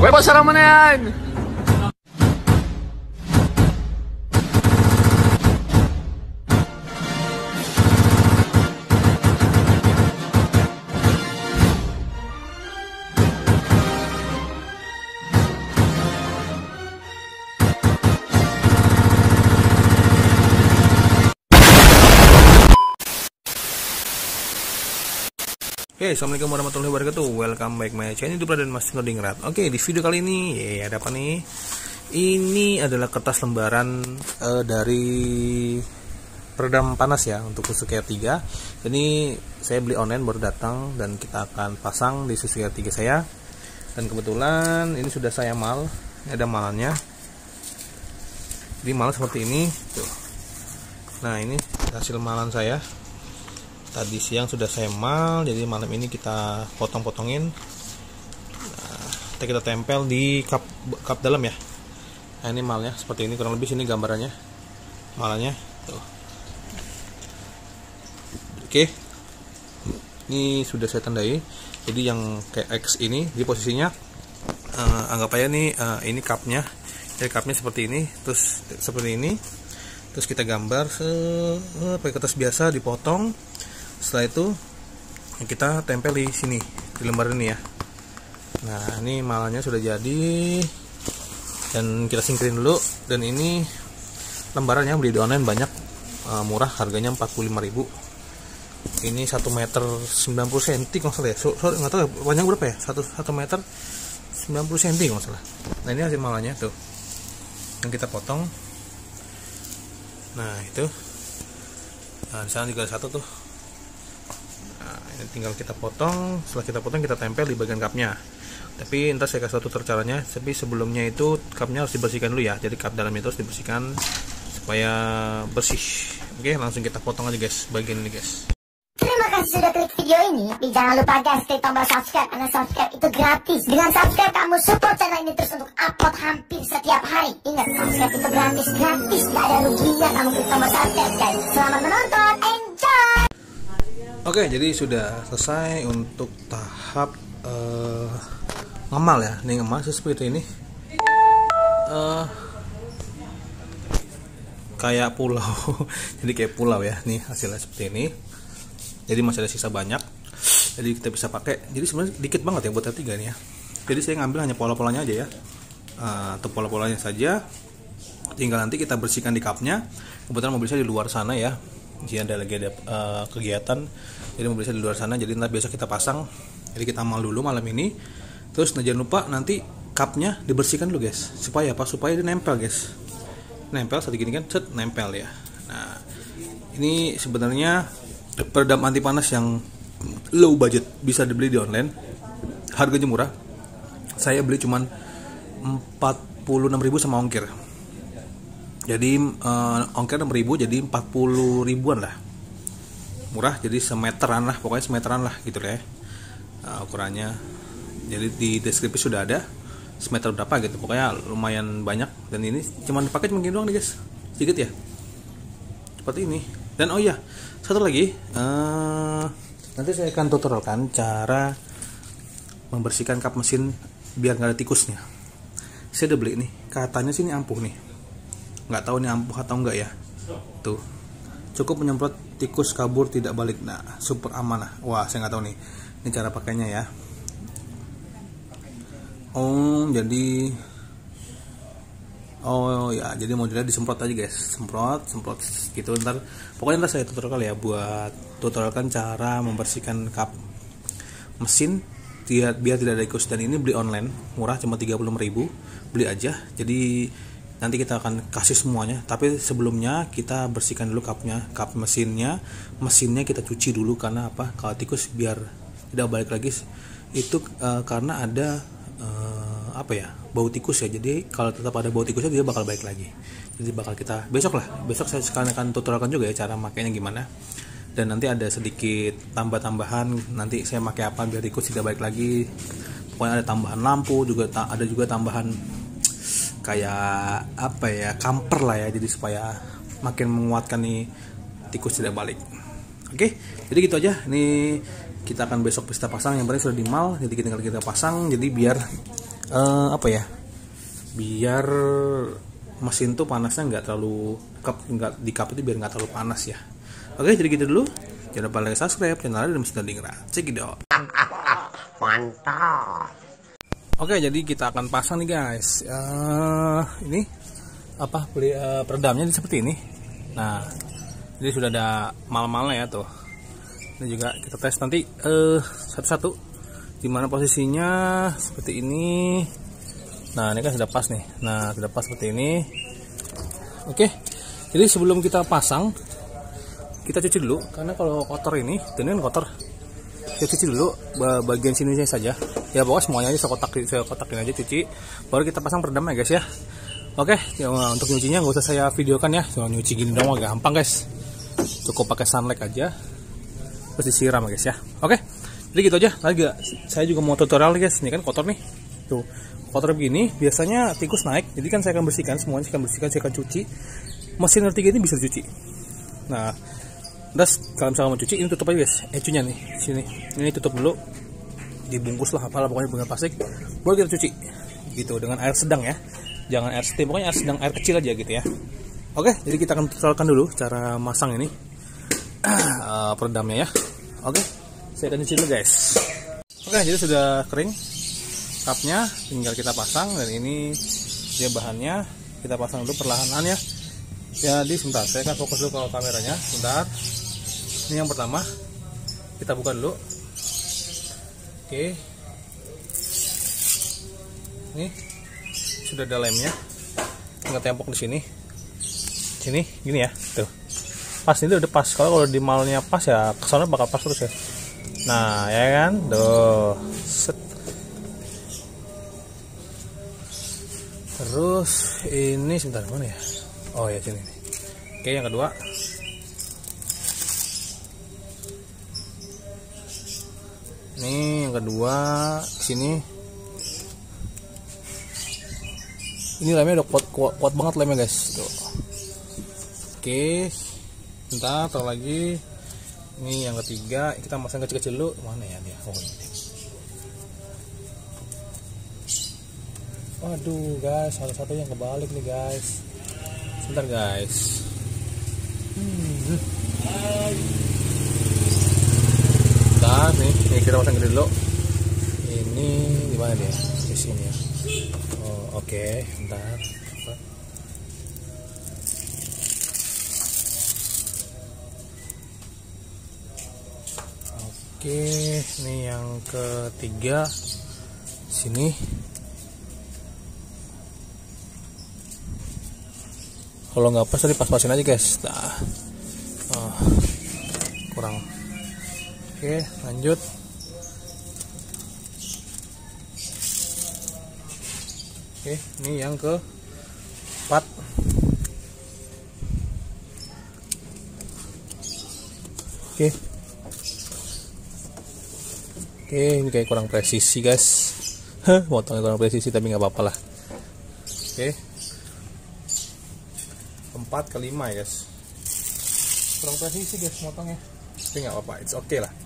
Weh, pasara mo na yan! Oke, assalamualaikum warahmatullahi wabarakatuh. Welcome back my channel. Itu dan Mas Nodingrat. Oke, di video kali ini, ya ada apa nih? Ini adalah kertas lembaran eh, dari peredam panas ya untuk Suzuki R3. Ini saya beli online baru datang dan kita akan pasang di Suzuki R3 saya. Dan kebetulan ini sudah saya mal. Ini ada malannya. Jadi mal seperti ini. Tuh. Nah, ini hasil malan saya tadi siang sudah saya mal jadi malam ini kita potong-potongin. Nah, kita, tempel di cup cup dalam ya. Nah ini malnya seperti ini kurang lebih sini gambarannya. Malnya tuh. Oke. Ini sudah saya tandai. Jadi yang kayak X ini di posisinya uh, anggap aja nih uh, ini cupnya. Jadi cupnya seperti ini terus seperti ini. Terus kita gambar se pakai kertas biasa dipotong setelah itu kita tempel di sini di lembar ini ya. Nah ini malanya sudah jadi. Dan kita singkirin dulu. Dan ini lembarannya beli di online banyak. Uh, murah harganya 45.000 ini 1 meter 90 cm kalau salah ya. So, so, nggak tahu ya, panjang berapa ya? 1, 1 meter 90 cm kalau salah. Nah ini hasil malanya tuh. Yang kita potong. Nah itu. Nah di sana juga ada satu tuh tinggal kita potong setelah kita potong kita tempel di bagian cupnya tapi ntar saya kasih satu caranya tapi sebelumnya itu cupnya harus dibersihkan dulu ya jadi cup dalamnya itu harus dibersihkan supaya bersih oke langsung kita potong aja guys bagian ini guys Terima kasih sudah klik video ini. Tapi jangan lupa guys, klik tombol subscribe karena subscribe itu gratis. Dengan subscribe kamu support channel ini terus untuk upload hampir setiap hari. Ingat, subscribe itu gratis, gratis. Gak ada ruginya kamu klik tombol subscribe guys. Selamat menonton! Oke, jadi sudah selesai untuk tahap uh, ngemal ya. Nih ngemal seperti ini. Uh, kayak pulau. jadi kayak pulau ya. Nih hasilnya seperti ini. Jadi masih ada sisa banyak. Jadi kita bisa pakai. Jadi sebenarnya dikit banget ya buat R3 nih ya. Jadi saya ngambil hanya pola-polanya aja ya. Uh, pola-polanya saja. Tinggal nanti kita bersihkan di cupnya. Kebetulan mobil saya di luar sana ya jika ada lagi ada uh, kegiatan jadi mobil saya di luar sana jadi nanti besok kita pasang. Jadi kita amal dulu malam ini. Terus nah, jangan lupa nanti cupnya dibersihkan dulu guys. Supaya apa? Supaya dia nempel guys. Nempel saat gini kan set nempel ya. Nah ini sebenarnya peredam anti panas yang low budget bisa dibeli di online. Harganya murah. Saya beli cuman 46.000 sama ongkir jadi uh, ongkir 6000 jadi 40 ribuan lah. Murah jadi semeteran lah pokoknya semeteran lah gitu ya uh, ukurannya. Jadi di deskripsi sudah ada semeter berapa gitu. Pokoknya lumayan banyak. Dan ini cuma dipakai cuma gini doang nih guys. Sedikit ya. Seperti ini. Dan oh iya satu lagi uh, nanti saya akan tutorialkan cara membersihkan kap mesin biar nggak ada tikusnya. Saya udah beli nih katanya sih ini ampuh nih nggak tahu ini ampuh atau enggak ya. Tuh. Cukup menyemprot tikus kabur tidak balik. Nah super aman lah. Wah saya nggak tahu nih. Ini cara pakainya ya. Oh jadi oh ya jadi modelnya disemprot aja guys. Semprot semprot gitu. Ntar pokoknya ntar saya tutorial ya buat tutorialkan cara membersihkan kap mesin biar, biar tidak ada tikus. Dan ini beli online murah cuma 30.000 beli aja. Jadi nanti kita akan kasih semuanya. Tapi sebelumnya kita bersihkan dulu cupnya cup mesinnya. Mesinnya kita cuci dulu karena apa? Kalau tikus biar tidak balik lagi. Itu uh, karena ada uh, apa ya? Bau tikus ya. Jadi kalau tetap ada bau tikusnya dia bakal balik lagi. Jadi bakal kita besok lah. Besok saya sekalian akan tutorialkan juga ya cara makainya gimana. Dan nanti ada sedikit tambah-tambahan. Nanti saya pakai apa biar tikus tidak balik lagi. Pokoknya ada tambahan lampu juga ada juga tambahan kayak apa ya kamper lah ya jadi supaya makin menguatkan nih tikus tidak balik. Oke jadi gitu aja. Ini kita akan besok kita pasang yang penting sudah di mal jadi tinggal kita pasang jadi biar eh, apa ya biar mesin tuh panasnya nggak terlalu cup nggak di cup itu biar nggak terlalu panas ya. Oke jadi gitu dulu. Jangan lupa like subscribe channel dan mesin dingin cekidot Mantap. Oke, jadi kita akan pasang nih guys. Eh, ini apa beli eh, peredamnya seperti ini. Nah, jadi sudah ada mal-malnya ya tuh. Ini juga kita tes nanti eh satu-satu. Di mana posisinya seperti ini. Nah, ini kan sudah pas nih. Nah, sudah pas seperti ini. Oke. Jadi sebelum kita pasang, kita cuci dulu karena kalau kotor ini, ini kotor kita cuci dulu ba- bagian sini saja ya pokoknya semuanya aja saya kotak saya kotakin aja cuci. Baru kita pasang peredamnya guys ya. Oke ya, untuk nyucinya nggak usah saya videokan ya. Cuma nyuci gini agak gampang guys. Cukup pakai sunlight aja. Terus disiram guys ya. Oke jadi gitu aja. Lagi saya juga mau tutorial guys. Ini kan kotor nih. Tuh kotor begini biasanya tikus naik. Jadi kan saya akan bersihkan semuanya saya akan bersihkan saya akan cuci. Mesin R3 ini bisa dicuci. Nah Das kalau misalnya mau cuci ini tutup aja guys. Ecunya nih sini. Ini tutup dulu dibungkus lah apalah pokoknya dengan plastik baru kita cuci. Gitu dengan air sedang ya. Jangan air steam pokoknya air sedang air kecil aja gitu ya. Oke jadi kita akan tutorialkan dulu cara masang ini. Eh, peredamnya ya. Oke saya akan cuci dulu guys. Oke jadi sudah kering cupnya tinggal kita pasang dan ini dia bahannya. Kita pasang dulu perlahan ya. Jadi sebentar saya akan fokus dulu ke kameranya. Sebentar. Ini yang pertama. Kita buka dulu oke. Ini sudah ada lemnya. Tinggal tembok di sini. Sini gini ya tuh. Pas ini udah pas. Kalau kalau di malnya pas ya ke sana bakal pas terus ya. Nah ya kan? Tuh. Set. Terus ini sebentar mana ya? Oh ya sini. Oke yang kedua ini yang kedua sini. Ini lemnya udah kuat, kuat, kuat banget lemnya guys. Tuh. Oke bentar tahu lagi. Ini yang ketiga kita masang kecil-kecil dulu. Mana ya dia oh ini waduh guys salah satu yang kebalik nih guys. Sebentar guys. Hmm. Nih. Ini kita pasang gede dulu. Ini di mana dia? Di sini ya. Oh oke. Bentar. Oke ini yang ketiga. Sini. Kalau nggak pas tadi pas-pasin aja guys. Nah oke lanjut. Oke ini yang ke empat. Oke. Oke ini kayak kurang presisi guys. Hah, motongnya kurang presisi tapi nggak apa-apa lah. Oke. Empat ke lima ya guys. Kurang presisi guys motongnya. Tapi nggak apa-apa it's okay lah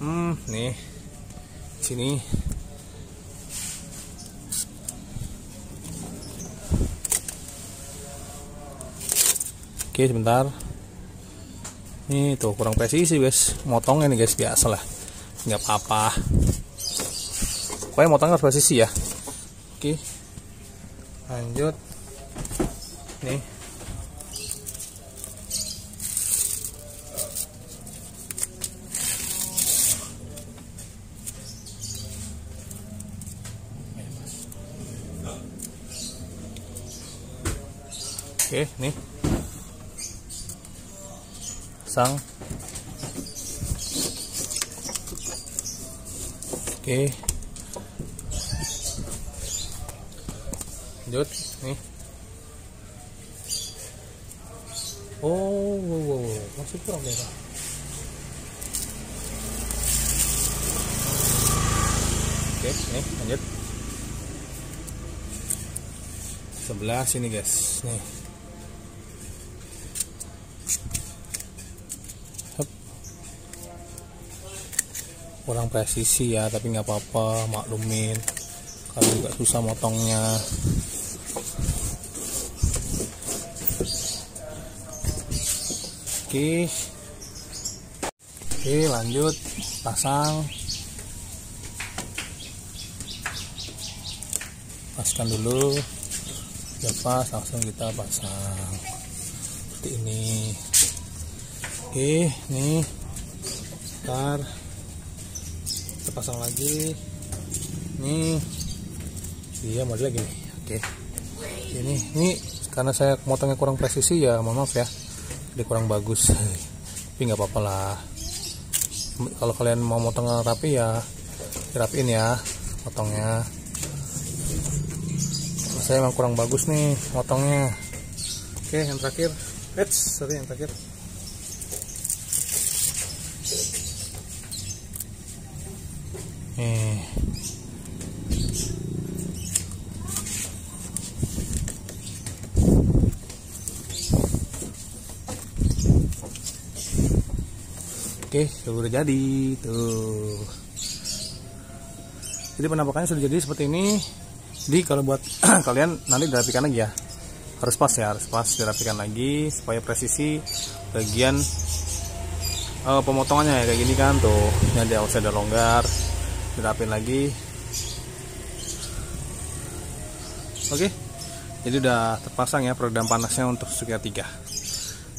hmm nih. Sini. Oke sebentar. Ini tuh kurang presisi guys. Motongnya nih guys. Biasa lah. Nggak apa-apa. Pokoknya motongnya harus presisi ya. Oke. Lanjut. Nih Oke, nih. Sang. Oke. Lanjut, nih. Oh, wow, wow, masih kurang ya, Pak? Oke, nih, lanjut. Sebelah sini, guys. Nih. Kurang presisi ya tapi nggak apa-apa maklumin. Kalau juga susah motongnya. Oke. Oke lanjut. Pasang. Paskan dulu. Udah pas langsung kita pasang. Seperti ini. Oke nih. Ntar pasang lagi. Nih. Iya lagi nih. Oke. Ini ini karena saya motongnya kurang presisi ya mohon maaf ya. Ini kurang bagus. Tapi nggak apa-apa lah. Kalau kalian mau motong rapi ya dirapiin ya potongnya saya emang kurang bagus nih motongnya. Oke yang terakhir. Eits, sorry yang terakhir nih Oke, sudah jadi tuh. Jadi penampakannya sudah jadi seperti ini. Jadi kalau buat kalian nanti dirapikan lagi ya. Harus pas ya, harus pas dirapikan lagi supaya presisi bagian uh, pemotongannya ya kayak gini kan tuh. Ini ada ada longgar. Dirapin lagi. Oke. Jadi udah terpasang ya program panasnya untuk segitiga.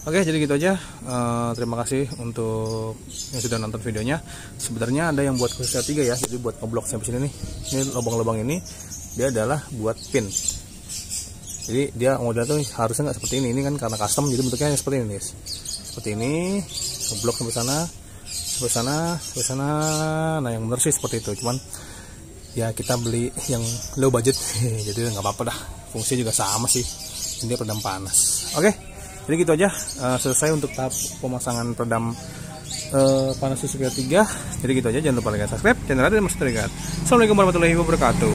Oke, jadi gitu aja. Uh, terima kasih untuk yang sudah nonton videonya. Sebenarnya ada yang buat khusus tiga ya, jadi buat ngeblok sampai sini nih. Ini lubang-lubang ini dia adalah buat pin. Jadi dia model tuh harusnya nggak seperti ini. Ini kan karena custom, jadi bentuknya seperti ini, guys. Seperti ini, ngeblok sampai sana, sampai sana, sampai sana. Nah, yang benar sih seperti itu. Cuman ya kita beli yang low budget, jadi nggak apa-apa dah. Fungsi juga sama sih. Ini peredam panas. Oke jadi gitu aja uh, selesai untuk tahap pemasangan peredam uh, panas susu 3 jadi gitu aja jangan lupa like dan subscribe channel dan mas assalamualaikum warahmatullahi wabarakatuh